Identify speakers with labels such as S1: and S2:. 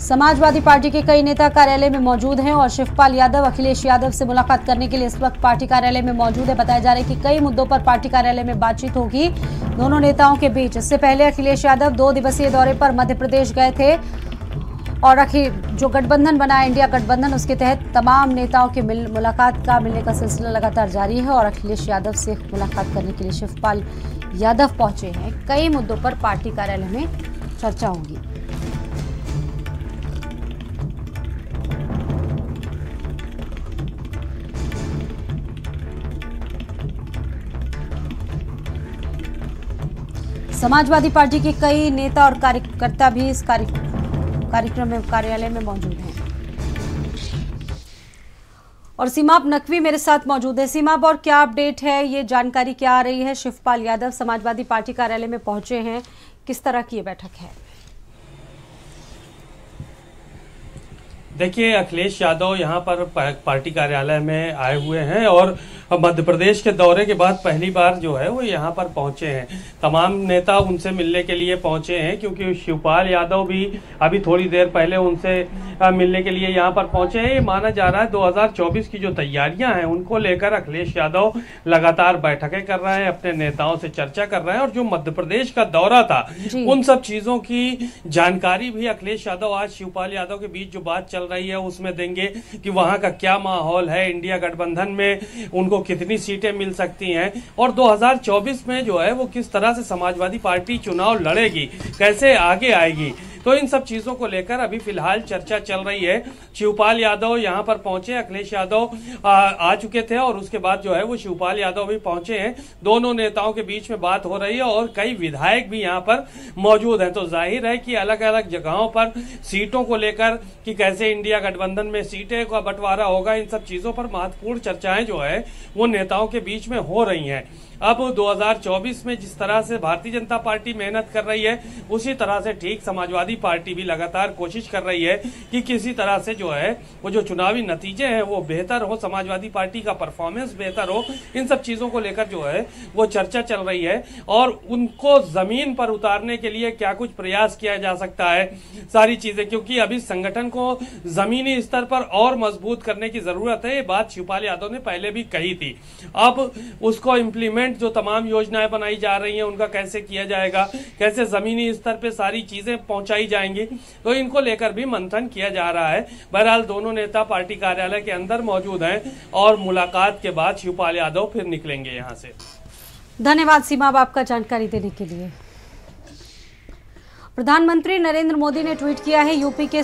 S1: Samajwadi party के कई नेता कार्यालय में मौजूद हैं और शिवपाल यादव, अखिलेश यादव से मुलाकात करने के लिए इस वक्त पार्टी कार्यालय में मौजूद है। बताया जा रहा है कि कई मुद्दों पर पार्टी कार्यालय में बातचीत होगी। दोनों नेताओं के बीच इससे पहले अखिलेश यादव दो दिवसीय दौरे पर मध्य प्रदेश गए थे और अखिल जो गठबंधन बना इंडिया गठबंधन, उसके तहत तमाम नेताओं के मिल मुलाकात का मिलने का सिलसिला लगातार जारी है और अखिलेश यादव से मुलाकात करने के लिए शिवपाल यादव पहुँचे हैं। कई मुद्दों पर पार्टी कार्यालय में चर्चा होगी। समाजवादी पार्टी के कई नेता और कार्यकर्ता भी इस कार्यक्रम में, कार्यालय में मौजूद हैं। और सीमाप नकवी मेरे साथ मौजूद है। सीमाप, और क्या अपडेट है? ये जानकारी क्या आ रही है? शिवपाल यादव समाजवादी पार्टी कार्यालय में पहुँचे हैं। किस तरह की ये बैठक है?
S2: देखिए, अखिलेश यादव यहाँ पर पार्टी कार्यालय में आए हुए हैं और मध्य प्रदेश के दौरे के बाद पहली बार जो है वो यहाँ पर पहुँचे हैं। तमाम नेता उनसे मिलने के लिए पहुँचे हैं क्योंकि शिवपाल यादव भी अभी थोड़ी देर पहले उनसे मिलने के लिए यहाँ पर पहुँचे हैं। ये माना जा रहा है 2024 की जो तैयारियाँ हैं उनको लेकर अखिलेश यादव लगातार बैठकें कर रहे हैं अपने नेताओं से चर्चा कर रहे हैं और जो मध्य प्रदेश का दौरा था उन सब चीज़ों की जानकारी भी अखिलेश यादव आज शिवपाल यादव के बीच जो बात चल रही है उसमें देंगे कि वहाँ का क्या माहौल है इंडिया गठबंधन में उनको कितनी सीटें मिल सकती हैं और 2024 में जो है वो किस तरह से समाजवादी पार्टी चुनाव लड़ेगी, कैसे आगे आएगी? तो इन सब चीज़ों को लेकर अभी फ़िलहाल चर्चा चल रही है। शिवपाल यादव यहाँ पर पहुँचे अखिलेश यादव आ, आ चुके थे और उसके बाद जो है वो शिवपाल यादव भी पहुँचे हैं। दोनों नेताओं के बीच में बात हो रही है और कई विधायक भी यहाँ पर मौजूद हैं। तो ज़ाहिर है कि अलग अलग जगहों पर सीटों को लेकर कि कैसे इंडिया गठबंधन में सीटें का बंटवारा होगा इन सब चीज़ों पर महत्वपूर्ण चर्चाएँ जो है वो नेताओं के बीच में हो रही हैं। अब 2024 में जिस तरह से भारतीय जनता पार्टी मेहनत कर रही है उसी तरह से ठीक समाजवादी पार्टी भी लगातार कोशिश कर रही है कि किसी तरह से जो है, वो जो चुनावी नतीजे हैं, वो बेहतर हो, समाजवादी पार्टी का परफॉर्मेंस बेहतर हो। इन सब चीज़ों को लेकर जो है, वो चर्चा चल रही है और उनको ज़मीन पर उतारने के लिए क्या कुछ प्रयास किया जा सकता है? सारी चीज़ें, क्योंकि अभी संगठन को जमीनी स्तर पर और मज़बूत करने की ज़रूरत है। ये बात शिवपाल यादव ने पहले भी कही थी। अब उसको इम्प्लीमेंट जो तमाम योजनाएँ बनाई जा रही हैं, उनका कैसे किया जाएगा? कैसे जमीनी स्तर पर सारी चीज़ें पहुंचाई जाएँगी। तो इनको लेकर भी मंथन किया जा रहा है। बहरहाल दोनों नेता पार्टी कार्यालय के अंदर मौजूद है और मुलाकात के बाद शिवपाल यादव फिर निकलेंगे यहाँ से।
S1: धन्यवाद सीमा आपका जानकारी देने के लिए। प्रधानमंत्री नरेंद्र मोदी ने ट्वीट किया है, यूपी के